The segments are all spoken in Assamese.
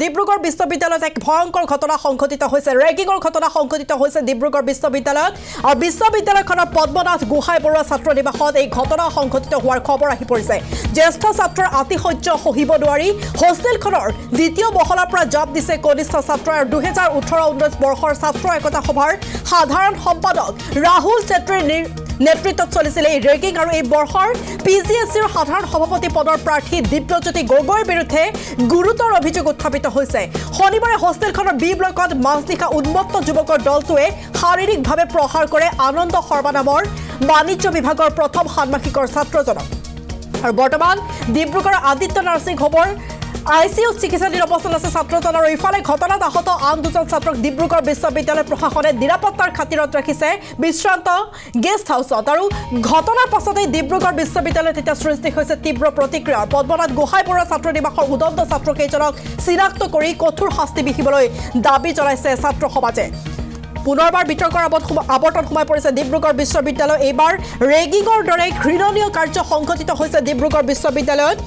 ডিব্ৰুগড় বিশ্ববিদ্যালয়ত এক ভয়ংকৰ ঘটনা সংঘটিত হৈছে। ৰেগিঙৰ ঘটনা সংঘটিত হৈছে ডিব্ৰুগড় বিশ্ববিদ্যালয়ত। আৰু বিশ্ববিদ্যালয়খনৰ পদ্মনাথ গোহাঁই বৰুৱা ছাত্ৰ নিবাসত এই ঘটনা সংঘটিত হোৱাৰ খবৰ আহি পৰিছে। জ্যেষ্ঠ ছাত্ৰৰ আতিশয্য সহিব নোৱাৰি। হোষ্টেলখনৰ দ্বিতীয় মহলাৰ পৰা জাপ দিছে কনিষ্ঠ ছাত্ৰই আৰু দুহেজাৰ ওঠৰ ঊনৈছ বৰ্ষৰ ছাত্ৰ একতা সভাৰ সাধাৰণ সম্পাদক ৰাহুল চেত্ৰীৰ নিৰ নেতৃত্বত চলিছিল এই ৰেগিং আৰু এই বৰ্ষৰ পি জি এছ চিৰ সাধাৰণ সভাপতি পদৰ প্ৰাৰ্থী দিব্যজ্যোতি গগৈৰ বিৰুদ্ধে গুৰুতৰ অভিযোগ উত্থাপিত হৈছে। শনিবাৰে হোষ্টেলখনৰ বি ব্লকত মাজনিশা উন্মত্ত যুৱকৰ দলটোৱে শাৰীৰিকভাৱে প্ৰহাৰ কৰে আনন্দ শৰ্মা নামৰ বাণিজ্য বিভাগৰ প্ৰথম ষান্মাসিকৰ ছাত্ৰজনক। আৰু বৰ্তমান ডিব্ৰুগড় আদিত্য নাৰ্ছিং হোমৰ আই চি ইউত চিকিৎসাধীন অৱস্থাত আছে ছাত্ৰজন আৰু ইফালে ঘটনাত আহত আন দুজন ছাত্ৰক ডিব্ৰুগড় বিশ্ববিদ্যালয় প্ৰশাসনে নিৰাপত্তাৰ খাতিৰত ৰাখিছে। বিশ্ৰান্ত গেষ্ট হাউচত আৰু ঘটনাৰ পাছতেই ডিব্ৰুগড় বিশ্ববিদ্যালয়ত এতিয়া সৃষ্টি হৈছে তীব্ৰ প্ৰতিক্ৰিয়া। পদ্মনাথ গোহাঁই বৰুৱা ছাত্ৰ নিবাসৰ উদন্ত ছাত্ৰকেইজনক চিনাক্ত কৰি কঠোৰ শাস্তি বিহিবলৈ দাবী জনাইছে ছাত্ৰ সমাজে। পুনৰবাৰ বিতৰ্কৰ আৱত আৱৰ্তন সোমাই পৰিছে ডিব্ৰুগড় বিশ্ববিদ্যালয়। এইবাৰ ৰেগিঙৰ দৰে ঘৃণনীয় কাৰ্য সংঘটিত হৈছে ডিব্ৰুগড় বিশ্ববিদ্যালয়ত।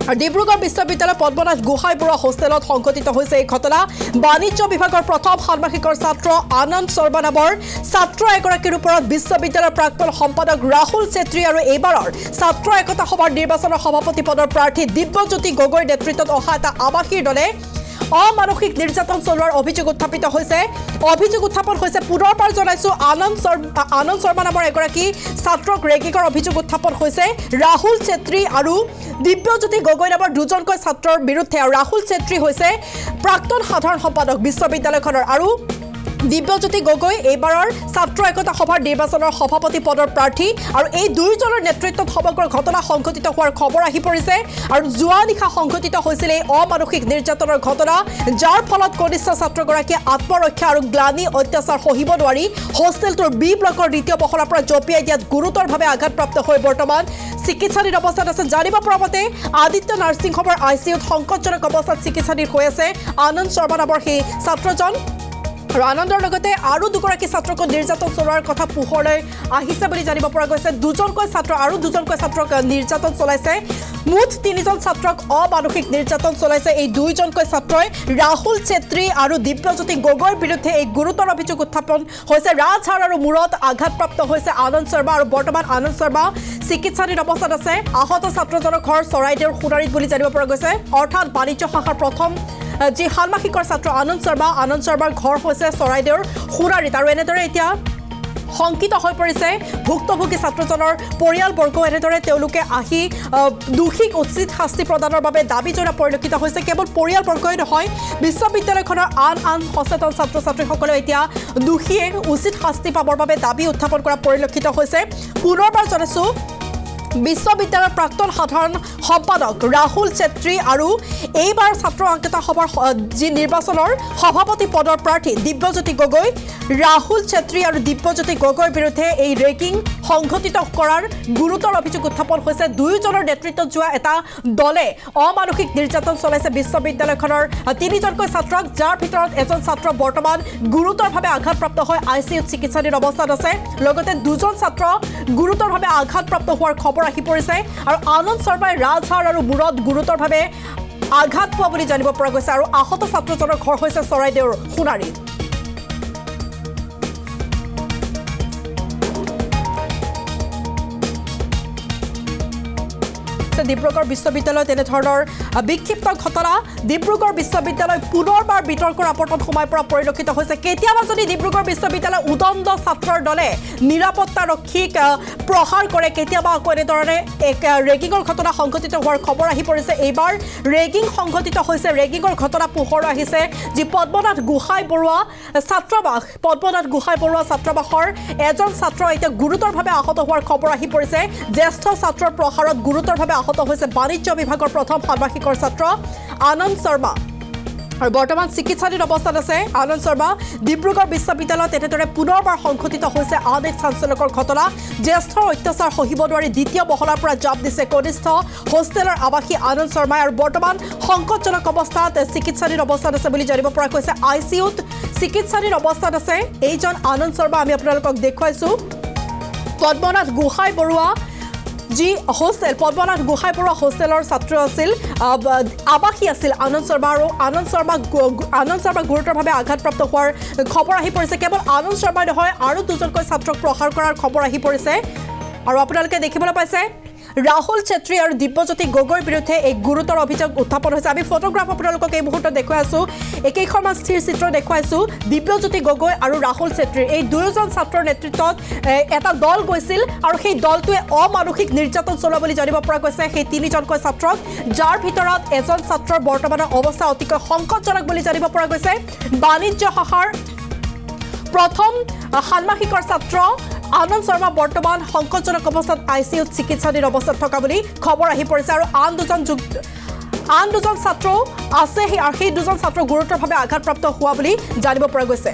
ডিব্ৰুগড় বিশ্ববিদ্যালয়ৰ পদ্মনাথ গোহাঁই বৰুৱা হোষ্টেলত সংঘটিত হৈছে এই ঘটনা। বাণিজ্য বিভাগৰ প্ৰথম ষান্মাসিকৰ ছাত্ৰ আনন্দ শৰ্মা নামৰ ছাত্ৰ এগৰাকীৰ ওপৰত বিশ্ববিদ্যালয়ৰ প্ৰাক্তন সম্পাদক ৰাহুল চেত্ৰী আৰু এইবাৰৰ ছাত্ৰ একতা সভাৰ নিৰ্বাচনৰ সভাপতি পদৰ প্ৰাৰ্থী দিব্যজ্যোতি গগৈৰ নেতৃত্বত অহা এটা আৱাসীৰ দলে অমানসিক নিৰ্যাতন চলোৱাৰ অভিযোগ উত্থাপিত হৈছে। অভিযোগ উত্থাপন হৈছে পুনৰবাৰ জনাইছোঁ আনন্দ শৰ্মা আনন্দ শৰ্মা নামৰ এগৰাকী ছাত্ৰক ৰেগিঙৰ অভিযোগ উত্থাপন হৈছে। ৰাহুল চেত্ৰী আৰু দিব্যজ্যোতি গগৈ নামৰ দুজনকৈ ছাত্ৰৰ বিৰুদ্ধে আৰু ৰাহুল চেত্ৰী হৈছে প্ৰাক্তন সাধাৰণ সম্পাদক বিশ্ববিদ্যালয়খনৰ আৰু দিব্যজ্যোতি গগৈ এইবাৰৰ ছাত্ৰ একতা সভাৰ নিৰ্বাচনৰ সভাপতি পদৰ প্ৰাৰ্থী আৰু এই দুয়োজনৰ নেতৃত্বত সমগ্ৰ ঘটনা সংঘটিত হোৱাৰ খবৰ আহি পৰিছে আৰু যোৱা নিশা সংঘটিত হৈছিল এই অমানসিক নিৰ্যাতনৰ ঘটনা যাৰ ফলত কনিষ্ঠ ছাত্ৰগৰাকীয়ে আত্মৰক্ষা আৰু গ্লানি অত্যাচাৰ সহিব নোৱাৰি হোষ্টেলটোৰ বি ব্লকৰ দ্বিতীয় মহলাৰ পৰা জঁপিয়াই দিয়াত গুৰুতৰভাৱে আঘাতপ্ৰাপ্ত হৈ বৰ্তমান চিকিৎসাধীন অৱস্থাত আছে। জানিব পৰা মতে আদিত্য নাৰ্ছিং হোমৰ আই চি ইউত সংকটজনক অৱস্থাত চিকিৎসাধীন হৈ আছে আনন্দ শৰ্মা নামৰ সেই ছাত্ৰজন। আৰু আনন্দৰ লগতে আৰু দুগৰাকী ছাত্ৰকো নিৰ্যাতন চলোৱাৰ কথা পোহৰলৈ আহিছে বুলি জানিব পৰা গৈছে। দুজনকৈ ছাত্ৰ আৰু দুজনকৈ ছাত্ৰক নিৰ্যাতন চলাইছে। মুঠ তিনিজন ছাত্ৰক অমানসিক নিৰ্যাতন চলাইছে। এই দুইজনকৈ ছাত্ৰই ৰাহুল চেত্ৰী আৰু দিব্যজ্যোতি গগৈৰ বিৰুদ্ধে এই গুৰুতৰ অভিযোগ উত্থাপন হৈছে। ৰাজহাড় আৰু মূৰত আঘাতপ্ৰাপ্ত হৈছে আনন্দ শৰ্মা আৰু বৰ্তমান আনন্দ শৰ্মা চিকিৎসাধীন অৱস্থাত আছে। আহত ছাত্ৰজনৰ ঘৰ চৰাইদেউৰ সোণাৰীত বুলি জানিব পৰা গৈছে। অৰ্থাৎ বাণিজ্য শাখাৰ প্ৰথম যি ষান্মাসিকৰ ছাত্ৰ আনন্দ শৰ্মা। আনন্দ শৰ্মাৰ ঘৰ হৈছে চৰাইদেউৰ সোণাৰীত আৰু এনেদৰে এতিয়া শংকিত হৈ পৰিছে ভুক্তভোগী ছাত্ৰজনৰ পৰিয়ালবৰ্গও এনেদৰে তেওঁলোকে আহি দোষীক উচিত শাস্তি প্ৰদানৰ বাবে দাবী জনোৱা পৰিলক্ষিত হৈছে। কেৱল পৰিয়ালবৰ্গই নহয় বিশ্ববিদ্যালয়খনৰ আন আন সচেতন ছাত্ৰ ছাত্ৰীসকলেও এতিয়া দোষীয়ে উচিত শাস্তি পাবৰ বাবে দাবী উত্থাপন কৰা পৰিলক্ষিত হৈছে। পুনৰবাৰ জনাইছোঁ বিশ্ববিদ্যালয়ৰ প্ৰাক্তন সাধাৰণ সম্পাদক ৰাহুল চেত্ৰী আৰু এইবাৰ ছাত্ৰ একতা সভাৰ যি নিৰ্বাচনৰ সভাপতি পদৰ প্ৰাৰ্থী দিব্যজ্যোতি গগৈ ৰাহুল চেত্ৰী আৰু দিব্যজ্যোতি গগৈৰ বিৰুদ্ধে এই ৰেগিং সংঘটিত কৰাৰ গুৰুতৰ অভিযোগ উত্থাপন হৈছে। দুয়োজনৰ নেতৃত্বত যোৱা এটা দলে অমানসিক নিৰ্যাতন চলাইছে। বিশ্ববিদ্যালয়খনৰ তিনিজনকৈ ছাত্ৰক যাৰ ভিতৰত এজন ছাত্ৰ বৰ্তমান গুৰুতৰভাৱে আঘাতপ্ৰাপ্ত হৈ আই চি ইউত চিকিৎসাধীন অৱস্থাত আছে। লগতে দুজন ছাত্ৰ গুৰুতৰভাৱে আঘাতপ্ৰাপ্ত হোৱাৰ খবৰ আহি পৰিছে আৰু আনন্দ শৰ্মাই ৰাজহাড় আৰু মূৰত গুৰুতৰভাৱে আঘাত পোৱা বুলি জানিব পৰা গৈছে আৰু আহত ছাত্ৰজনৰ ঘৰ হৈছে চৰাইদেউৰ সোণাৰীত। ডিব্ৰুগড় বিশ্ববিদ্যালয়ত এনেধৰণৰ বিক্ষিপ্ত ঘটনা। ডিব্ৰুগড় বিশ্ববিদ্যালয় পুনৰবাৰ বিতৰ্কৰ আপৰ্তত সোমাই পৰা পৰিলক্ষিত হৈছে। কেতিয়াবা যদি ডিব্ৰুগড় বিশ্ববিদ্যালয়ৰ উদণ্ড ছাত্ৰৰ দলে নিৰাপত্তাৰক্ষীক প্ৰহাৰ কৰে কেতিয়াবা আকৌ এনেধৰণে এক ৰেগিঙৰ ঘটনা সংঘটিত হোৱাৰ খবৰ আহি পৰিছে। এইবাৰ ৰেগিং সংঘটিত হৈছে। ৰেগিঙৰ ঘটনা পোহৰ আহিছে। যি পদ্মনাথ গোহাঁই বৰুৱা ছাত্ৰবাস পদ্মনাথ গোহাঁই বৰুৱা ছাত্ৰবাসৰ এজন ছাত্ৰ এতিয়া গুৰুতৰভাৱে আহত হোৱাৰ খবৰ আহি পৰিছে। জ্যেষ্ঠ ছাত্ৰৰ প্ৰহাৰত গুৰুতৰভাৱে আহত হৈছে বাণিজ্য বিভাগৰ প্ৰথম ষান্মাসিকৰ ছাত্ৰ আনন্দ শৰ্মা। আৰু বৰ্তমান চিকিৎসাধীন অৱস্থাত আছে আনন্দ শৰ্মা। ডিব্ৰুগড় বিশ্ববিদ্যালয়ত এনেদৰে পুনৰবাৰ সংঘটিত হৈছে আন এক চাঞ্চলকৰ ঘটনা। জ্যেষ্ঠৰ অত্যাচাৰ সহিব নোৱাৰি দ্বিতীয় মহলাৰ পৰা জাপ দিছে কনিষ্ঠ হোষ্টেলৰ আৱাসী আনন্দ শৰ্মাই। আৰু বৰ্তমান সংকটজনক অৱস্থাত চিকিৎসাধীন অৱস্থাত আছে বুলি জানিব পৰা গৈছে আই চি ইউত চিকিৎসাধীন অৱস্থাত আছে। এইজন আনন্দ শৰ্মা আমি আপোনালোকক দেখুৱাইছোঁ। পদ্মনাথ গোহাঁই বৰুৱা যি হোষ্টেল পদ্মনাথ গোহাঁই বৰুৱা হোষ্টেলৰ ছাত্ৰ আছিল আৱাসী আছিল আনন্দ শৰ্মা আৰু আনন্দ শৰ্মা গু- গু- আনন্দ শৰ্মা গুৰুতৰভাৱে আঘাতপ্ৰাপ্ত হোৱাৰ খবৰ আহি পৰিছে। কেৱল আনন্দ শৰ্মাই নহয় আৰু দুজনকৈ ছাত্ৰক প্ৰহাৰ কৰাৰ খবৰ আহি পৰিছে। আৰু আপোনালোকে দেখিবলৈ পাইছে ৰাহুল চেত্ৰী আৰু দিব্যজ্যোতি গগৈৰ বিৰুদ্ধে এক গুৰুতৰ অভিযোগ উত্থাপন হৈছে। আমি ফটোগ্ৰাফ আপোনালোকক এই মুহূৰ্তত দেখুৱাই আছোঁ। একেইখনমান স্থিৰ চিত্ৰ দেখুৱাইছোঁ দিব্যজ্যোতি গগৈ আৰু ৰাহুল চেত্ৰীৰ এই দুয়োজন ছাত্ৰৰ নেতৃত্বত এটা দল গৈছিল আৰু সেই দলটোৱে অমানসিক নিৰ্যাতন চলোৱা বুলি জানিব পৰা গৈছে। সেই তিনিজনকৈ ছাত্ৰক যাৰ ভিতৰত এজন ছাত্ৰৰ বৰ্তমানৰ অৱস্থা অতিকৈ সংকটজনক বুলি জানিব পৰা গৈছে। বাণিজ্য শাখাৰ প্ৰথম আহ, ষান্মাসিকৰ ছাত্ৰ আনন্দ শৰ্মা বৰ্তমান সংকটজনক অৱস্থাত আই চি ইউত চিকিৎসাধীন অৱস্থাত থকা বুলি খবৰ আহি পৰিছে আৰু আন দুজন যুগ আন দুজন ছাত্ৰও আছে। সেই সেই দুজন ছাত্ৰ গুৰুতৰভাৱে আঘাতপ্ৰাপ্ত হোৱা বুলি জানিব পৰা গৈছে।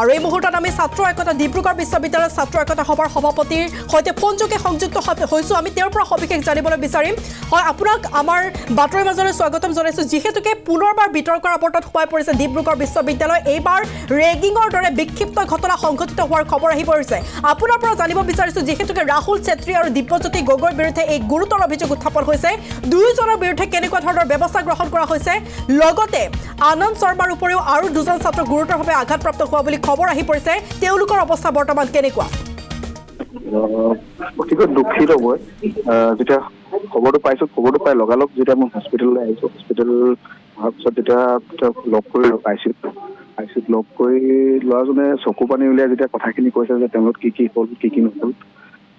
আৰু এই মুহূৰ্তত আমি ছাত্ৰ একতা ডিব্ৰুগড় বিশ্ববিদ্যালয়ৰ ছাত্ৰ একতা সভাৰ সভাপতিৰ সৈতে ফোনযোগে সংযুক্ত হৈছোঁ। আমি তেওঁৰ পৰা সবিশেষ জানিবলৈ বিচাৰিম। হয় আপোনাক আমাৰ বাতৰিৰ মাজলৈ স্বাগতম জনাইছোঁ। যিহেতুকে পুনৰবাৰ বিতৰ্কৰ আৱৰ্তত সোমাই পৰিছে ডিব্ৰুগড় বিশ্ববিদ্যালয় এইবাৰ ৰেগিঙৰ দৰে বিক্ষিপ্ত ঘটনা সংঘটিত হোৱাৰ খবৰ আহি পৰিছে। আপোনাৰ পৰা জানিব বিচাৰিছোঁ যিহেতুকে ৰাহুল চেত্ৰী আৰু দিব্যজ্যোতি গগৈৰ বিৰুদ্ধে এই গুৰুতৰ অভিযোগ উত্থাপন হৈছে। দুয়োজনৰ বিৰুদ্ধে কেনেকুৱা ধৰণৰ ব্যৱস্থা গ্ৰহণ কৰা হৈছে? লগতে আনন্দ শৰ্মাৰ উপৰিও আৰু দুজন ছাত্ৰ গুৰুতৰভাৱে আঘাতপ্ৰাপ্ত হোৱা বুলি খবৰ আহি পৰিছে। তেওঁলোকৰ অৱস্থা বৰ্তমান কেনেকুৱা? অতিকৈ দুখিত মই। যেতিয়া খবৰটো পাইছো খবৰটো পাই লগালগ যেতিয়া মই হস্পিটেললৈ আহিছো হস্পিটেল অহাৰ পিছত যেতিয়া লগ কৰি আই চিউত আই চিউত লগ কৰি ল'ৰাজনে চকু পানী উলিয়াই যেতিয়া কথাখিনি কৈছে যে তেওঁলোক কি কি হ'ল কি কি নহ'ল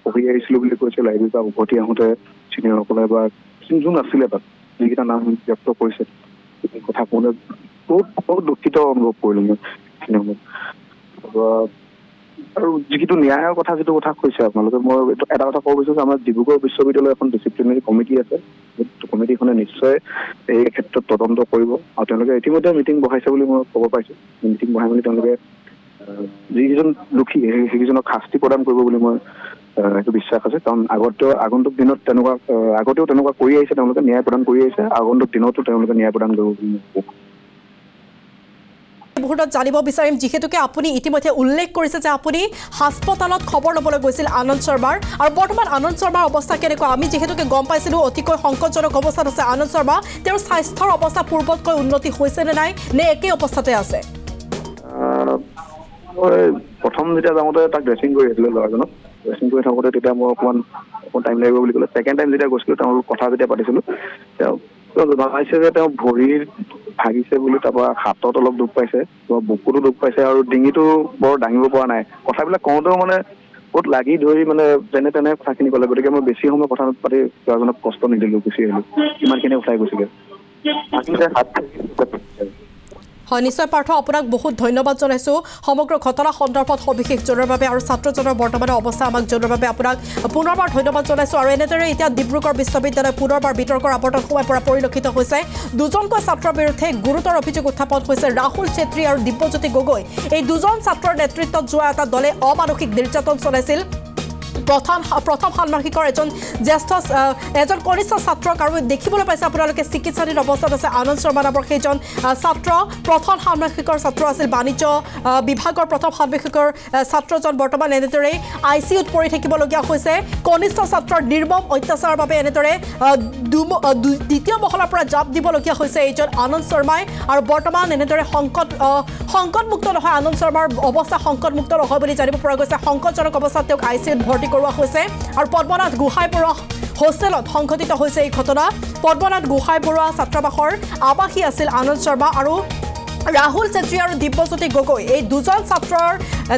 পঢ়ি আহিছিলো বুলি কৈছে লাইব্ৰেৰীৰ পৰা উভতি আহোঁতে চিনিয়ৰসকলে বা যোন যোন আছিলে তাত যিকেইটা নাম ব্যক্ত কৰিছে কথা কওঁতে বহুত বহুত দুখিত অনুভৱ কৰিলো মই। তাৰপৰা আৰু যিটো ন্যায়ৰ কথা যিটো কথা কৈছে আপোনালোকে মই এইটো এটা কথা ক'ব বিচাৰিছো আমাৰ ডিব্ৰুগড় বিশ্ববিদ্যালয়ৰ এখন ডিচিপ্লিনাৰী কমিটি আছে। কমিটিখনে নিশ্চয় এই ক্ষেত্ৰত তদন্ত কৰিব। আৰু তেওঁলোকে ইতিমধ্যে মিটিং বহাইছে বুলি মই ক'ব পাইছো। মিটিং বহাই মেলি তেওঁলোকে যিকেইজন দোষী সেই- সেইকেইজনক শাস্তি প্ৰদান কৰিব বুলি মই সেইটো বিশ্বাস আছে। কাৰণ আগতেও আগন্তুক দিনত তেনেকুৱা আগতেও তেনেকুৱা কৰি আহিছে তেওঁলোকে ন্যায় প্ৰদান কৰি আহিছে। আগন্তুক দিনতো তেওঁলোকে ন্যায় প্ৰদান কৰিব বুলি মই এই মুহূৰ্তত জানিব বিচাৰিম। যিহেতুকে আপুনি ইতিমধ্যে উল্লেখ কৰিছে যে আপুনি হাস্পতালত খবৰ ল'বলৈ গৈছিল আনন্দ শৰ্মাৰ। আৰু বৰ্তমান আনন্দ শৰ্মাৰ অৱস্থা কেনেকুৱা? আমি যিহেতুকে গম পাইছিলোঁ অতিকৈ সংকটজনক অৱস্থাত আছে আনন্দ শৰ্মা। তেওঁৰ স্বাস্থ্যৰ অৱস্থা পূৰ্বতকৈ উন্নতি হৈছে নে নাই নে একেই অৱস্থাতে আছে? প্ৰথম যেতিয়া যাওঁতে তাক ড্ৰেছিং কৰি আছিলে ল'ৰাজনক। ড্ৰেছিং কৰি থাকোঁতে তেতিয়া মই অকণমান অকণ টাইম লাগিব বুলি ক'লে। ছেকেণ্ড টাইম যেতিয়া গৈছিলোঁ তেওঁৰ কথা যেতিয়া পাতিছিলোঁ তেওঁ জনাইছে যে তেওঁ ভৰিৰ ভাগিছে বুলি তাৰপৰা হাতত অলপ দুখ পাইছে বুকুতো দুখ পাইছে আৰু ডিঙিটো বৰ দাঙিব পৰা নাই। কথাবিলাক কওঁতেও মানে বহুত লাগি ধৰি মানে যেনে তেনে কথাখিনি ক'লে। গতিকে মই বেছি সময় কথা পাতি ল'ৰাজনক কষ্ট নিদিলোঁ গুচি আহিলোঁ। ইমানখিনি উঠাই ভাগিছে হাত হয় নিশ্চয় পাৰ্থ আপোনাক বহুত ধন্যবাদ জনাইছোঁ। সমগ্ৰ ঘটনা সন্দৰ্ভত সবিশেষ জনোৱাৰ বাবে আৰু ছাত্ৰজনৰ বৰ্তমানৰ অৱস্থা আমাক জনোৱাৰ বাবে আপোনাক পুনৰবাৰ ধন্যবাদ জনাইছোঁ। আৰু এনেদৰে এতিয়া ডিব্ৰুগড় বিশ্ববিদ্যালয় পুনৰবাৰ বিতৰ্কৰ আৱৰ্তন সোমাই পৰা পৰিলক্ষিত হৈছে। দুজনকৈ ছাত্ৰৰ বিৰুদ্ধে গুৰুতৰ অভিযোগ উত্থাপন হৈছে ৰাহুল চেত্ৰী আৰু দিব্যজ্যোতি গগৈ। এই দুজন ছাত্ৰৰ নেতৃত্বত যোৱা এটা দলে অমানসিক নিৰ্যাতন চলাইছিল। প্ৰথম প্ৰথম ষান্মাসিকৰ এজন জ্যেষ্ঠ এজন কনিষ্ঠ ছাত্ৰক আৰু দেখিবলৈ পাইছে আপোনালোকে চিকিৎসাধীন অৱস্থাত আছে আনন্দ শৰ্মা নামৰ সেইজন ছাত্ৰ। প্ৰথম ষান্মাসিকৰ ছাত্ৰ আছিল বাণিজ্য বিভাগৰ প্ৰথম ষান্মাসিকৰ ছাত্ৰজন। বৰ্তমান এনেদৰেই আই চি ইউত পৰি থাকিবলগীয়া হৈছে। কনিষ্ঠ ছাত্ৰৰ নিৰ্মম অত্যাচাৰৰ বাবে এনেদৰে দ্বিতীয় মহলাৰ পৰা জাপ দিবলগীয়া হৈছে এইজন আনন্দ শৰ্মাই। আৰু বৰ্তমান এনেদৰে সংকট সংকটমুক্ত নহয় আনন্দ শৰ্মাৰ অৱস্থা সংকটমুক্ত নহয় বুলি জানিব পৰা গৈছে। সংকটজনক অৱস্থাত তেওঁক আই চি ইউত ভৰ্তি কৰোৱা হৈছে আৰু পদ্মনাথ গোহাঁই বৰুৱা হোষ্টেলত সংঘটিত হৈছে এই ঘটনা। পদ্মনাথ গোহাঁই বৰুৱা ছাত্ৰাবাসৰ আৱাসী আছিল আনন্দ শৰ্মা আৰু ৰাহুল চেত্ৰী আৰু দিব্যজ্যোতি গগৈ। এই দুজন ছাত্ৰৰ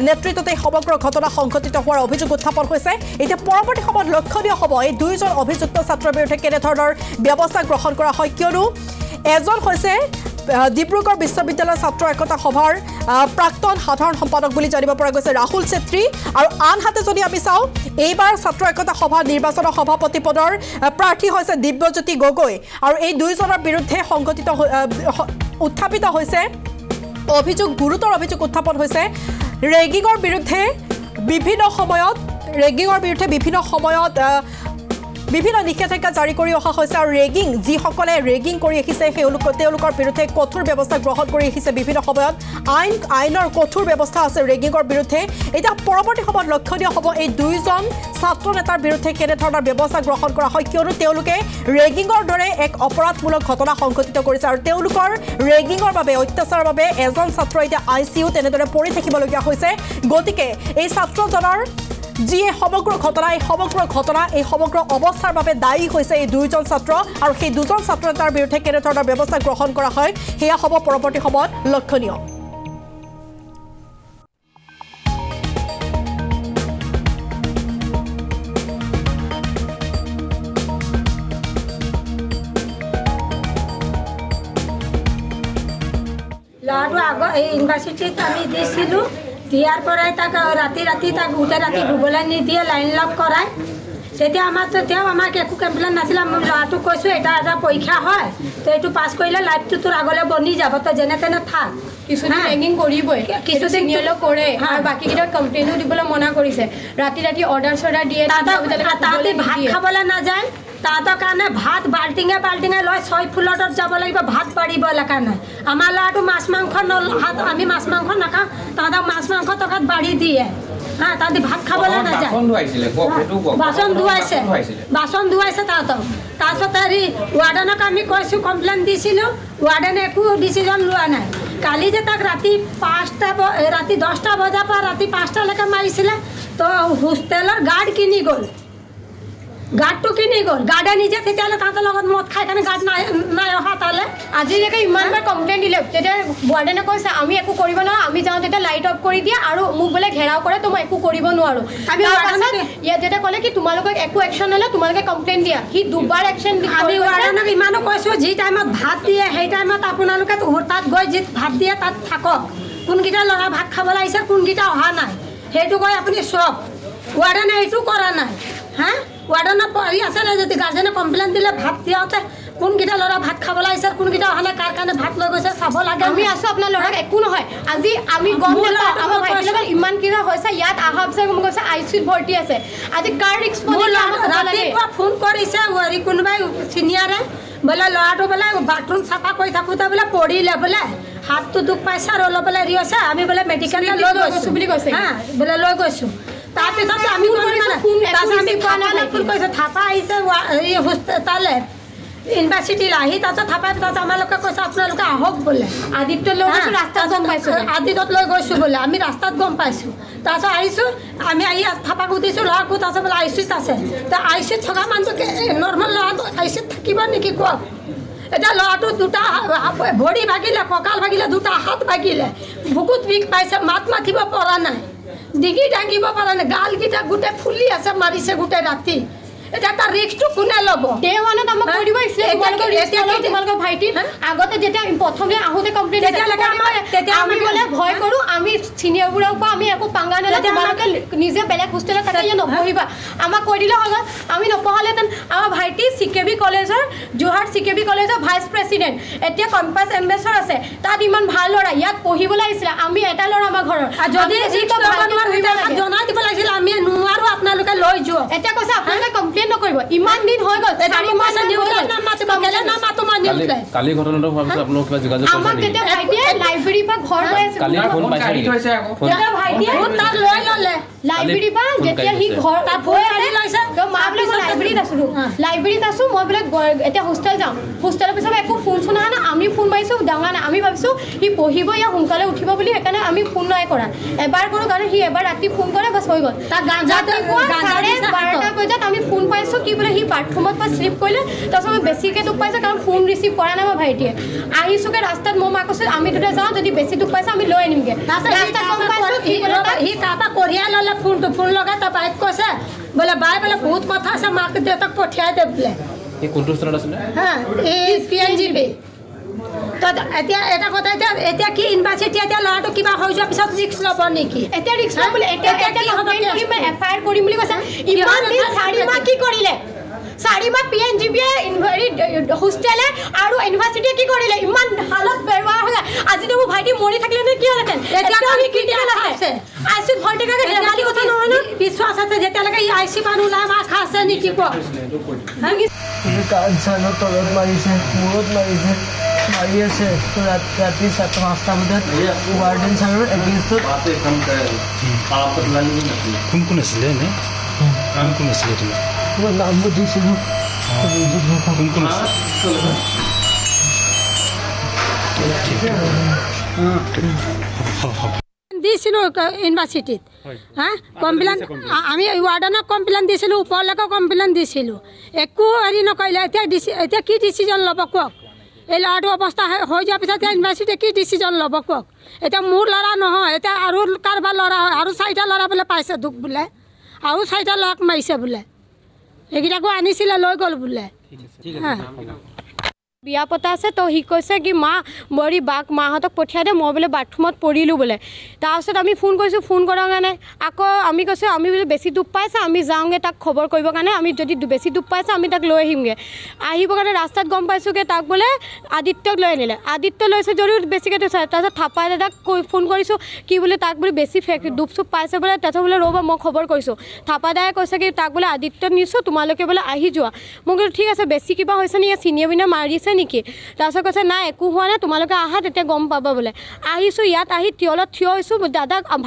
নেতৃত্বতে সমগ্ৰ ঘটনা সংঘটিত হোৱাৰ অভিযোগ উত্থাপন হৈছে। এতিয়া পৰৱৰ্তী সময়ত লক্ষণীয় হ'ব এই দুয়োজন অভিযুক্ত ছাত্ৰৰ বিৰুদ্ধে কেনেধৰণৰ ব্যৱস্থা গ্ৰহণ কৰা হয় কিয়নো এজন হৈছে ডিব্ৰুগড় বিশ্ববিদ্যালয় ছাত্ৰ একতা সভাৰ প্ৰাক্তন সাধাৰণ সম্পাদক বুলি জানিব পৰা গৈছে ৰাহুল চেত্ৰী আৰু আনহাতে যদি আমি চাওঁ এইবাৰ ছাত্ৰ একতা সভা নিৰ্বাচনৰ সভাপতি পদৰ প্ৰাৰ্থী হৈছে দিব্যজ্যোতি গগৈ। আৰু এই দুয়োজনৰ বিৰুদ্ধে সংঘটিত উত্থাপিত হৈছে অভিযোগ গুৰুতৰ অভিযোগ উত্থাপন হৈছে। ৰেগিঙৰ বিৰুদ্ধে বিভিন্ন সময়ত ৰেগিঙৰ বিৰুদ্ধে বিভিন্ন সময়ত বিভিন্ন নিষেধাজ্ঞা জাৰি কৰি অহা হৈছে আৰু ৰেগিং যিসকলে ৰেগিং কৰি আহিছে তেওঁলোক তেওঁলোকৰ বিৰুদ্ধে কঠোৰ ব্যৱস্থা গ্ৰহণ কৰি আহিছে বিভিন্ন সময়ত। আইন আইনৰ কঠোৰ ব্যৱস্থা আছে ৰেগিঙৰ বিৰুদ্ধে। এতিয়া পৰৱৰ্তী সময়ত লক্ষণীয় হ'ব এই দুয়োজন ছাত্ৰ নেতাৰ বিৰুদ্ধে কেনেধৰণৰ ব্যৱস্থা গ্ৰহণ কৰা হয় কিয়নো তেওঁলোকে ৰেগিঙৰ দৰে এক অপৰাধমূলক ঘটনা সংঘটিত কৰিছে আৰু তেওঁলোকৰ ৰেগিঙৰ বাবে অত্যাচাৰৰ বাবে এজন ছাত্ৰ এতিয়া আই চি ইউ তেনেদৰে পৰি থাকিবলগীয়া হৈছে। গতিকে এই ছাত্ৰজনৰ যিয়ে সমগ্ৰ ঘটনা এই সমগ্ৰ ঘটনা এই সমগ্ৰ অৱস্থাৰ বাবে দায়ী হৈছে এই দুয়োজন ছাত্ৰ আৰু সেই দুজন ছাত্ৰ নেতাৰ বিৰুদ্ধে কেনেধৰণৰ ব্যৱস্থা গ্ৰহণ কৰা হয় সেয়া হ'ব পৰৱৰ্তী সময়ত লক্ষণীয়। ল'ৰাটো আগৰ এই ইউনিভাৰ্চিটিত আমি দিছিলোঁ। দিয়াৰ পৰাই তাক ৰাতি ৰাতি তাক গোটেই ৰাতি শুবলৈ নিদিয়ে লাইন লগ কৰাই তেতিয়া আমাৰ তেতিয়াও আমাক একো কমপ্লেইন নাছিলে আমি ল'ৰাটোক কৈছোঁ এটা এটা পৰীক্ষা হয় তো এইটো পাছ কৰিলে লাইফটো তোৰ আগলৈ বনি যাব তই যেনে তেনে থাক কিছুদিন হা? ৰেগিং কৰিবই চিনিয়ৰলৈ কৰে। আৰু বাকীকেইটাক কমপ্লেইনো দিবলৈ মনা কৰিছে ৰাতি ৰাতি অৰ্ডাৰ চৰ্ডাৰ দিয়ে তাহাঁতি ভাত। খাবলৈ নাযায় তাহাঁতৰ কাৰণে ভাত বাল্টিঙে বাল্টিঙে লৈ ছয় ফুলতত যাব লাগিব ভাত বাঢ়িবলৈ কাৰণে আমাৰ ল'ৰাটো মাছ মাংস নল হাত- আমি মাছ মাংস নাখাওঁ তাহাঁতক মাছ মাংস টকাত বাঢ়ি দিয়ে। হা তাহাঁতি ভাত খাবলৈ নাযায়। বাচন ধুৱাইছে। বাচন ধুৱাইছে তাহাঁতক তাৰপিছত হেৰি ৱাৰ্ডেনক আমি কৈছোঁ কমপ্লেইন দিছিলোঁ ৱাৰ্ডেনে একো ডিচিজন লোৱা নাই। কালি যে তাক ৰাতি পাঁচটা ৰাতি দহটা বজাৰ পৰা ৰাতি পাঁচটালৈকে মাৰিছিলে তো হোষ্টেলৰ গাৰ্ড কিনি গ'ল। গাৰ্ডটো কিনি গ'ল। গাৰ্ডে নিজে তেতিয়াহ'লে তাহাঁতৰ লগত মদ খাই কাৰণে গাৰ্ড নাই নাই অহা তালৈ। আজিলৈকে ইমানবাৰ কমপ্লেইন দিলে তেতিয়া ৱাৰ্ডেনে কৈছে আমি একো কৰিব নোৱাৰোঁ আমি যাওঁ তেতিয়া লাইট অফ কৰি দিয়ে আৰু মোক বোলে ঘেৰাও কৰে তো মই একো কৰিব নোৱাৰোঁ। আমি ইয়াত যেতিয়া ক'লে কি তোমালোকক একো একশ্যন নলয় তোমালোকে কমপ্লেইন দিয়া। সি দুবাৰ একশ্যন আমি ৱাৰ্ডেনক ইমানো কৈছোঁ যি টাইমত ভাত দিয়ে সেই টাইমত আপোনালোকে তাত গৈ যি ভাত দিয়ে তাত থাকক। কোনকেইটা ল'ৰা ভাত খাবলৈ আহিছে কোনকেইটা অহা নাই। সেইটো কৈ আপুনি চাওক ৱাৰ্ডেনে এইটো কৰা নাই। হা? ৱাৰ্ডেনৰ পঢ়ি আছে নে যদি গাৰ্জেনে কমপ্লেইন দিলে ভাত দিয়াওঁতে কোনকেইটা ল'ৰা ভাত খাবলৈ আহিছে কোনকেইটা অহা নাই কাৰ কাৰণে ভাত লৈ গৈছে চাব লাগে। আমি আছো আপোনাৰ ল'ৰাক একো নহয়। আজি আমি গম নাপাওঁ ল'ৰাটো আমাৰ মই ভাইটিৰ লগত কৈছোঁ। ইমান কিবা হৈছে ইয়াত অহা পিছত গম গৈছে আই চিউত ভৰ্তি আছে। আজি কাৰ ৰিক্স ৰাতিপুৱা ফোন কৰিছে হেৰি কোনোবাই চিনিয়ৰে বোলে ল'ৰাটো বোলে বাথৰুম চাফা কৰি থাকোঁতে বোলে পৰিলে বোলে হাতটো দুখ পাইছে আৰু অলপ বোলে হেৰি হৈছে আমি বোলে মেডিকেললৈ লৈ গৈছোঁ। বুলি কৈছে। হা বোলে লৈ গৈছোঁ। তাৰপিছত আমি। কৰিছোঁ থাপা আহিছে ইউনিভাৰ্চিটিলৈ আহি তাৰপিছত থাপাই তাৰপিছত আমালোকে কৈছে আপোনালোকে আহক বোলে। আদিত্য লৈ গৈছোঁ ৰাস্তাত গম পাইছোঁ আদিতত লৈ গৈছোঁ বোলে আমি ৰাস্তাত গম পাইছোঁ। তাৰপিছত আহিছোঁ আমি আহি থাপাক সুধিছোঁ ল'ৰাকো তাৰপিছত বোলে আই চিত আছে। আই চিত থকা মানুহটোকে নৰ্মেল ল'ৰাটো আই চিত থাকিব নেকি কওক? এতিয়া ল'ৰাটো দুটা ভৰি ভাগিলে কঁকাল ভাগিলে দুটা হাত ভাগিলে বুকুত বিষ পাইছে মাত মাতিব পৰা নাই। ডিঙি দাঙিব পৰা নাই গালকেইটা গোটেই ফুলি আছে মাৰিছে গোটেই ৰাতি। এতিয়া তাৰ ৰিক্সটো কোনে ল'ব আমাক হা? কৈ দিব তোমালোকৰ ভাইটি? আগতে যেতিয়া প্ৰথমে আহোঁতে কমপ্লেইন তেতিয়া আমি বোলে ভয় কৰোঁ আমি চিনিয়ৰবোৰৰ পৰা আমি একো পাংগা তেতিয়া আমাক- তোমালোকে নিজে বেলেগ হোষ্টেলত থাকে যে নপঢ়িবা আমাক কৈ দিলে হৈ গ'ল আমি নপঢ়ালেহেঁতেন আমাৰ ভাইটি চি কে বি কলেজৰ যোৰহাট চি কে বি কলেজৰ ভাইচ প্ৰেচিডেণ্ট এতিয়া কম্পাছ এম্বেচাৰ আছে তাত ইমান ভাল ল'ৰা ইয়াত পঢ়িবলৈ আহিছিলে আমি এটা ল'ৰা আমাৰ ঘৰৰ যদি। জনাই দিব লাগিছিল আমি নোৱাৰো আপোনালোকে লৈ যোৱা এতিয়া কৈছে আপোনালোকে কমপ্লেইন নকৰিব। ইমান দিন হৈ গ'ল চাৰি মাহ কেলে ঘটনাটো হোৱাৰ পিছত আপোনালোক কিবা যোগাযোগ আমাক তেতিয়া ভাইটিয়ে লাইব্ৰেৰীৰ পৰা ঘৰ গৈ আছে কালি ফোন পাইছে তেতিয়া ভাইটিয়ে তাত লৈ ল'লে। লাইব্ৰেৰীৰ পৰা যেতিয়া সি ঘৰ তাত গৈ কাঢ়ি আছে লৈছে। তো মা বোলে মই লাইব্ৰেৰীত আছিলোঁ। লাইব্ৰেৰীত আছোঁ মই বোলে এতিয়া হোষ্টেল যাম হোষ্টেলৰ পিছত একো ফোন চোন অহা নাই আমি ফোন মাৰিছোঁ ডাঙৰ নাই। আমি ভাবিছোঁ সি পঢ়িব ইয়াৰ সোনকালে উঠিব বুলি সেইকাৰণে আমি ফোন নাই কৰা। এবাৰ কৰোঁ কাৰণ সি এবাৰ ৰাতি ফোন কৰে বাছ হৈ গ'ল। বাৰটা। বজাত আমি ফোন পাইছোঁ কি বোলে সি বাথৰুমত পৰা শ্লিপ কৰিলে তাৰপিছত মই বেছিকৈ দুখ পাইছোঁ কাৰণ ফোন ৰিচিভ কৰা নাই মই ভাইটিয়ে। আহিছোঁগৈ ৰাস্তাত মই মাক কৈছোঁ আমি দুটা যাওঁ যদি বেছি দুখ পাইছোঁ আমি লৈ আনিমগৈ। ৰাস্তাত গম তাৰপৰা পাইছোঁ সি তাৰপৰা কঢ়িয়াই ল'লে ফোনটো ফোন লগাই তাৰ বাইক কৈছে বোলে বাই বোলে বহুত কথা আছে মাক দেউতাক পঠিয়াই দে বোলে। তো এতিয়া এটা কথা এতিয়া এতিয়া কি ইউনিভাৰ্চিটি এতিয়া ল'ৰাটো কিবা হৈ যোৱাৰ পিছত ৰিক্স ল'ব নেকি? এতিয়া ৰিক্স এতিয়া এতিয়া এতিয়া এতিয়া? এফ আই আৰ কৰিম বুলি কৈছে? ইমান দিন FIR চাৰি মাহ কি কৰিলে? চাৰি মাহ পি এন জি বিয়ে হোষ্টেলে আৰু ইউনিভাৰ্চিটিয়ে কি কৰিলে? ইমান হালত বেৰুৱা হ'লে। আজিতো মোৰ ভাইটি মৰি থাকিলে নে কি হ'লহেঁতেন এতিয়া এতিয়াও আমি সি কি critical আছে? আছে আই চিত ভৰ্তি কৰাকে ধেমালি কথা নহয় ন বিশ বিশ্বাস আছে যেতিয়ালৈকে ই আই চি পৰা নোলাই আমাৰ আশা আছে নেকি কওক হা? কাণ চানৰ তলত মাৰিছে মূৰত মাৰিছে মাৰি আছে ৰাতি ৰাতি চাৰে পাঁচটা বজাত ৱাৰ্ডেন ছাৰৰ এগেইনষ্টত কোন দিছিলোঁ ইউনিভাৰ্চিটিত। হা? কমপ্লেইন আমি ৱাৰ্ডেনক কমপ্লেইন দিছিলোঁ ওপৰলৈকে কমপ্লেইন দিছিলোঁ। একো হেৰি নকৰিলে এতিয়া ডিচি এতিয়া কি ডিচিজন ল'ব কওক? এই ল'ৰাটোৰ অৱস্থা হৈ- হৈ যোৱাৰ পিছত এতিয়া ইউনিভাৰ্চিটিয়ে কি ডিচিজন ল'ব কওক? এতিয়া মোৰ ল'ৰা নহয় এতিয়া আৰু কাৰোবাৰ ল'ৰা হয় আৰু চাৰিটা ল'ৰা বোলে পাইছে দুখ বোলে আৰু চাৰিটা ল'ৰাক মাৰিছে বোলে। সেইকেইটাকো আনিছিলে লৈ গ'ল বোলে। হা। বিয়া পতা আছে তো সি কৈছে কি মা মৰি বাক মাহঁতক পঠিয়াই দে মই বোলে বাথৰুমত পৰিলোঁ বোলে। তাৰপিছত আমি ফোন কৰিছোঁ ফোন কৰাৰ কাৰণে। আকৌ আমি কৈছোঁ আমি বোলে বেছি দুখ পাইছে আমি যাওঁগৈ তাক খবৰ কৰিবৰ কাৰণে আমি যদি বেছি দুখ পাইছে আমি তাক লৈ আহিমগৈ। আহিবৰ কাৰণে ৰাস্তাত গম পাইছোঁগৈ তাক বোলে আদিত্যক লৈ আনিলে। আদিত্য লৈছে যদিও বেছিকৈ থৈছে তাৰপিছত থাপা দাদাক কৈ ফোন কৰিছোঁ কি বোলে তাক বোলে বেছি ফেক দুখ চুপ পাইছে বোলে তাৰপিছত বোলে ৰ'ব মই খবৰ কৰিছোঁ। থাপা দাই কৈছে কি তাক বোলে আদিত্য নিছোঁ তোমালোকে বোলে আহি যোৱা। মই কৈছোঁ ঠিক আছে বেছি কিবা হৈছে নেকি? চিনিয়ে পিনে মাৰিছে নেকি? তাৰপিছত কৈছে নাই একো হোৱা নাই তোমালোকে আহা তেতিয়া গম পাবা বোলে। আহিছোঁ ইয়াত আহি তিয়লত থিয় হৈছোঁ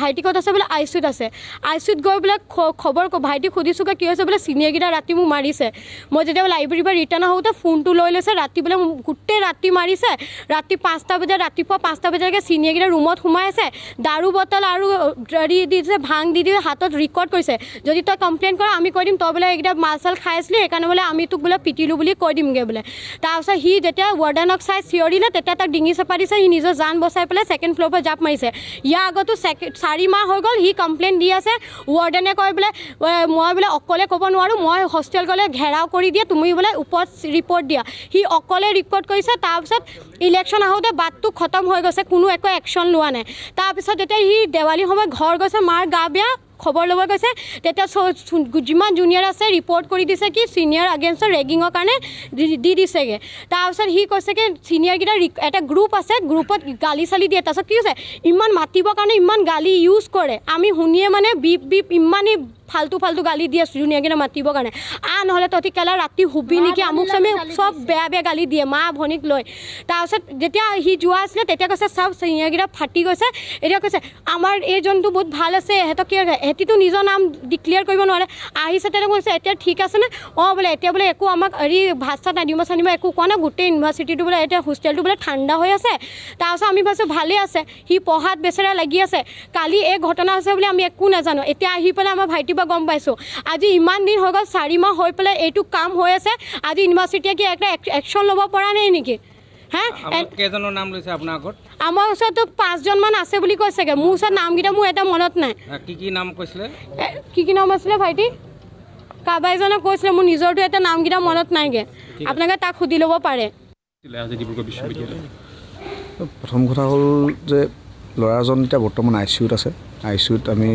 ভাইটি ক'ত আছে বোলে? আই চিউত আছে। আই চিউত গৈ বোলে খবৰ ভাইটিক সুধিছোঁগৈ কি হৈছে বোলে? চিনিয়ৰকেইটা ৰাতি মোক মাৰিছে। মই যেতিয়া লাইব্ৰেৰীৰ পৰা ৰিটাৰ্ণ আহোঁতে ফোনটো লৈ লৈছে ৰাতি বোলে গোটেই ৰাতি মাৰিছে। ৰাতি পাঁচটা বজাত ৰাতিপুৱা পাঁচটা বজালৈকে চিনিয়ৰকেইটা ৰুমত সোমাই আছে। দাৰু বটল আৰু হেৰি দি দিছে ভাং দি দি হাতত ৰেকৰ্ড কৰিছে। যদি তই কমপ্লেইন কৰ আমি কৈ দিম তই বোলে এইকেইটা মাল চাল খাই আছিলি সেইকাৰণে বোলে আমি তোক বোলে পিটিলোঁ বুলি কৈ দিমগৈ বোলে। তাৰপিছত সি যেতিয়া ৱাৰ্ডেনক চাই চিঞৰিলে তেতিয়া তাক ডিঙি চেপা দিছে সি নিজৰ জান বচাই পেলাই ছেকেণ্ড ফ্ল'ৰ পৰা জাপ মাৰিছে। ইয়াৰ আগতো ছেকেণ্ড চাৰি মাহ হৈ গ'ল সি কমপ্লেইন দি আছে। ৱাৰ্ডেনে কয় বোলে "এ, মই বোলে অকলে ক'ব নোৱাৰোঁ মই হোষ্টেল গ'লে ঘেৰাও কৰি দিয়ে তুমি বোলে ওপৰত ৰিপৰ্ট দিয়া। সি অকলে ৰিপৰ্ট কৰিছে তাৰপিছত ইলেকশ্যন আহোঁতে বাটটো খতম হৈ গৈছে কোনো একো একশ্যন লোৱা নাই। তাৰপিছত যেতিয়া সি দেৱালী সময়ত ঘৰ গৈছে মাৰ গা বেয়া খবৰ ল'ব গৈছে। তেতিয়া যিমান জুনিয়ৰ আছে ৰিপৰ্ট কৰি দিছে কি ছিনিয়ৰ আগেনষ্টত ৰেগিঙৰ কাৰণে দি- দিছেগৈ। তাৰপিছত সি কৈছে কি ছিনিয়ৰকেইটা এটা গ্ৰুপ আছে গ্ৰুপত গালি চালি দিয়ে। তাৰপিছত কি হৈছে ইমান মাতিবৰ কাৰণে ইমান গালি ইউজ কৰে। আমি শুনিয়ে মানে বিপ বিপ ইমানেই ফাল্টু ফাল্টু গালি দি আছোঁ জুনিয়ৰকেইটা মাতিবৰ কাৰণে। আ নহ'লে তহঁতি কেলা ৰাতি শুবি নেকি? আমুক চামে চব বেয়া বেয়া গালি দিয়ে মা ভনীক লৈ। তাৰপিছত যেতিয়া সি যোৱা আছিলে তেতিয়া কৈছে চব চিনিয়ৰকেইটা ফাটি গৈছে। এতিয়া কৈছে আমাৰ এই জন্তু বহুত ভাল আছে সিহঁতক কি সিহঁতিতো নিজৰ নাম ডিক্লেয়াৰ কৰিব নোৱাৰে। আহিছে তেনেকৈ কৈছে এতিয়া ঠিক আছেনে অঁ বোলে এতিয়া বোলে একো আমাক হেৰি ভাত চাত আনিব চানিব একো কোৱা নাই। গোটেই ইউনিভাৰ্চিটিটো বোলে এতিয়া হোষ্টেলটো বোলে ঠাণ্ডা হৈ আছে। তাৰপিছত আমি ভাবিছোঁ ভালেই আছে সি পঢ়াত বেচেৰা লাগি আছে। কালি এই ঘটনা হৈছে বুলি আমি একো নাজানো। এতিয়া আহি পেলাই আমাৰ ভাইটিৰ পৰা গম পাইছোঁ। আজি ইমান দিন হৈ গ'ল চাৰি মাহ হৈ পেলাই এইটো কাম হৈ আছে। আজি ইউনিভাৰ্চিটিয়ে কি একটা একশ্যন ল'ব পৰা নাই নেকি? হা? এ- কেইজনৰ নাম লৈছে আপোনাৰ আগত? আমাৰ ওচৰতো পাঁচজনমান আছে বুলি কৈছেগৈ। মোৰ ওচৰত নামকেইটা মোৰ এটা মনত নাই। কি কি নাম কৈছিলে? কি কি নাম আছিলে ভাইটি? কাৰোবাৰ এজনে কৈছিলে মোৰ নিজৰটো এটা নামকেইটা মনত নাইগৈ। আপোনালোকে তাক সুধি ল'ব পাৰে। প্ৰথম কথা হ'ল যে ল'ৰাজন এতিয়া বৰ্তমান আই চি ইউত আছে। আই চি ইউত আমি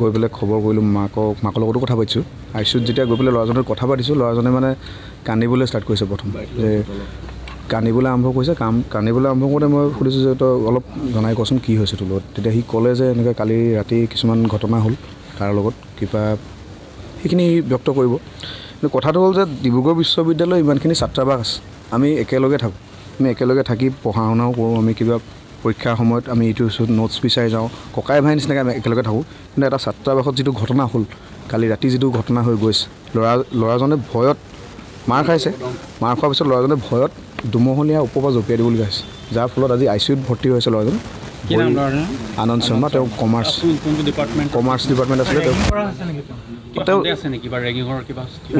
গৈ পেলাই খবৰ কৰিলোঁ মাকক মাকৰ লগতো কথা পাতিছোঁ। আই চি ইউত যেতিয়া গৈ পেলাই ল'ৰাজনৰ কথা পাতিছোঁ ল'ৰাজনে মানে কান্দিবলৈ ষ্টাৰ্ট কৰিছে প্ৰথম। যে কান্দিবলৈ আৰম্ভ কৰিছে কাম কান্দিবলৈ আৰম্ভ কৰোঁতে মই সুধিছোঁ যে তই অলপ জনাই কচোন কি হৈছে তোৰ লগত? তেতিয়া সি ক'লে যে এনেকৈ কালি ৰাতি কিছুমান ঘটনা হ'ল তাৰ লগত কিবা সেইখিনি ব্যক্ত কৰিব। কিন্তু কথাটো হ'ল যে ডিব্ৰুগড় বিশ্ববিদ্যালয়ৰ ইমানখিনি ছাত্ৰাবাস আছে। আমি একেলগে থাকোঁ। আমি একেলগে থাকি পঢ়া শুনাও কৰোঁ আমি কিবা পৰীক্ষাৰ সময়ত আমি ইটো সিটো নোটছ বিচাৰি যাওঁ। ককাই ভাই নিচিনাকৈ আমি একেলগে থাকোঁ। কিন্তু এটা ছাত্ৰাবাসত যিটো ঘটনা হ'ল কালি ৰাতি যিটো ঘটনা হৈ গৈছে ল'ৰা ল'ৰাজনে ভয়ত মাৰ খাইছে। মাৰ খোৱাৰ পিছত ল'ৰাজনে ভয়ত দুমহলীয়া ওপৰৰ পৰা জঁপিয়াই দিবলগীয়া হৈছে। যাৰ ফলত আজি আই চি ইউত ভৰ্তি হৈছে ল'ৰাজন। আনন্দ শৰ্মা তেওঁ কমাৰ্চ কমাৰ্চ ডিপাৰ্টমেণ্ট আছিলে তেওঁ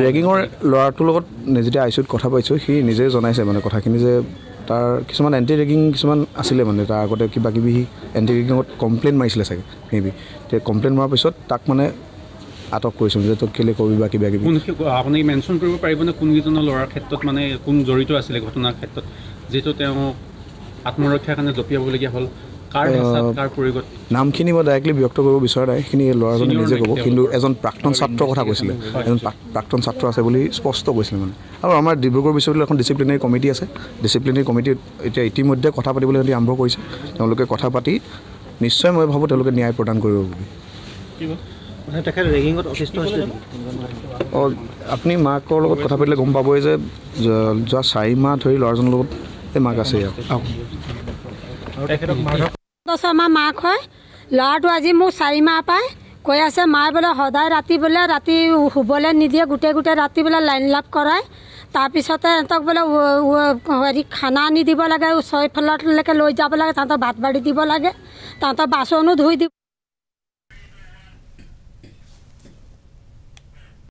ৰেগিঙৰ ল'ৰাটোৰ লগত যেতিয়া আই চি ইউত কথা পাতিছোঁ সি নিজে জনাইছে মানে কথাখিনি যে তাৰ কিছুমান এণ্টি ৰেগিং কিছুমান আছিলে মানে তাৰ আগতে কিবা কিবি সি এণ্টি ৰেগিঙত কমপ্লেইন মাৰিছিলে চাগে মে বি তেতিয়া কমপ্লেইন মৰাৰ পিছত তাক মানে আটক কৰিছোঁ যে তই কেলৈ কৰিবি বা কিবা কিবি আপুনি মেনশ্যন কৰিব পাৰিবনে কোনকেইজনৰ ল'ৰাৰ ক্ষেত্ৰত মানে কোন জড়িত আছিলে ঘটনাৰ ক্ষেত্ৰত যিহেতু তেওঁ আত্মৰক্ষাৰ কাৰণে জঁপিয়াবলগীয়া হ'ল? নামখিনি মই ডাইৰেক্টলি ব্যক্ত কৰিব বিচৰা নাই সেইখিনি ল'ৰাজনে নিজে ক'ব। কিন্তু এজন প্ৰাক্তন ছাত্ৰৰ কথা কৈছিলে। এজন প্ৰাক- প্ৰাক্তন ছাত্ৰ আছে বুলি স্পষ্ট কৈছিলে মানে। আৰু আমাৰ ডিব্ৰুগড় বিশ্ববিদ্যালয়ৰ এখন ডিচিপ্লিনাৰী কমিটি আছে। ডিচিপ্লিনাৰী কমিটিত এতিয়া ইতিমধ্যে কথা পাতিবলৈ সিহঁতি আৰম্ভ কৰিছে। তেওঁলোকে কথা পাতি নিশ্চয় মই ভাবোঁ তেওঁলোকে ন্যায় প্ৰদান কৰিব বুলি। অঁ আপুনি মাকৰ লগত কথা পাতিলে গম পাবই যে য- যোৱা চাৰি মাহ ধৰি ল'ৰাজনৰ লগত এই মাক আছে ইয়াত। বছৰ আমাৰ মাক হয়। ল'ৰাটো আজি মোক চাৰি মাহ পাই কৈ আছে মায়ে বোলে সদায় ৰাতি বোলে ৰাতি শুবলৈ নিদিয়ে গোটেই গোটেই ৰাতি বোলে লাইন লাভ কৰাই তাৰপিছতে সিহঁতক বোলে হেৰি খানা আনি দিব লাগে ছয়ফাললৈকে লৈ যাব লাগে তাহাঁতক ভাত বাঢ়ি দিব লাগে। তাহাঁতৰ বাচনো ধুই দিব